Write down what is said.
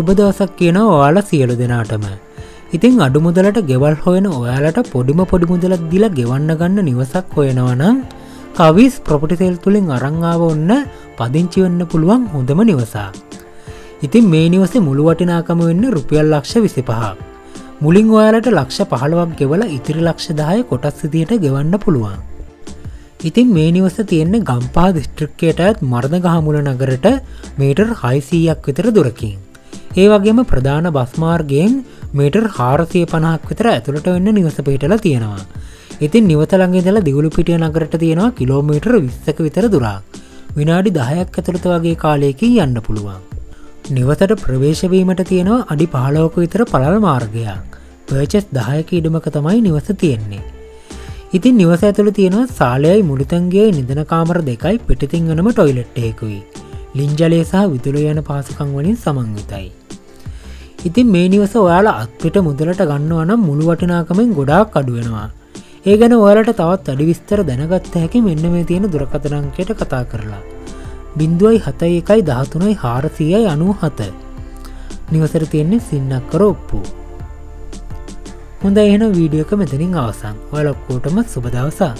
සුබදවසක් කියන ඔයාල සියලු දෙනාටම ඉතිං අඩුමුදලට ගෙවල් හොයන ඔයාලට පොඩිම පොඩිමුදලක් දිල ගෙවන්න ගන්න නිවසක් හොයෙනවනම් කවිස් ප්‍රපටිසෙල් තුළින් අරංආව ඔන්න පදිංචි වෙන්න පුළුවන් හොඳම නිවසා. ඉතින් මේ නිවසේ මුළු වටිනාකම වෙන්න රුපියල් ලක්ෂ විසි පහක්. මුලින් ඔයාලට ලක්ෂ පහළුවක් ගෙවල ඉතිරි ලක්ෂ දාය කොටස් සිතියට ගෙවන්න පුළුවන්. ඉතින් මේ නිවස තියෙන්නේ ගම්පා දිස්ට්‍රික්කයටත් මර්ධ ගහමුල නගරට මේටර් හයිසීයක් විතර දුරකින්. ඒ වගේම ප්‍රධාන බස්මාර්ගයෙන් මේටර් හාරසිය පනහක් විතර ඇතුළට වෙන්න නිවස පිටල තියෙනවා. ඉතින් නිවතලගේ දල දිගුළු පිටිය නගරට තියෙනවා කිලෝමීටර් විස්සක විතර දුරා. විනාඩි දහයක් ඇතුළත වගේ කාලයකින් යන්න පුළුවන්. නිවතට ප්‍රවේශවීමට තියෙනවා අඩි පහලෝක විතර පළල් මාර්ගයක්. පර්චස් දහයක ඉඩමක තමයි නිවස තියෙන්නේ. ඉතින් නිවස ඇතුළ තියෙනවා සාලයයි මුළුතන්ගේ නිදන කාමර දෙකයි පිටිතින් වනම ටොයිලෙට්ටයකුයි. ලිංජලේ සහ විතුළ යන පාසකං වලින් සමංවිතයි. ඉතින් මේ නිවස ඔයාලා අත්පිට මුදලට ගන්නවා නම් මුළු වටිනාකමෙන් ගොඩාක් අඩුවෙනවා. ඒ ගැන ඔයාලට තවත් අඩි විස්තර දැනගත්ත හැකි මෙන්න මේ තියෙන දුරකතනංකයට කතා කරලා. බින්දුවයි හතයි එකයි දහතුනයි හාරසියයි අනූ හත. නිවසර තියෙන්නේ සින්නක් කර ඔප්පු. හොඳ එන වීඩියෝක මෙතනින් අවසන් ඔයලොක්කෝටම සුබදවසා.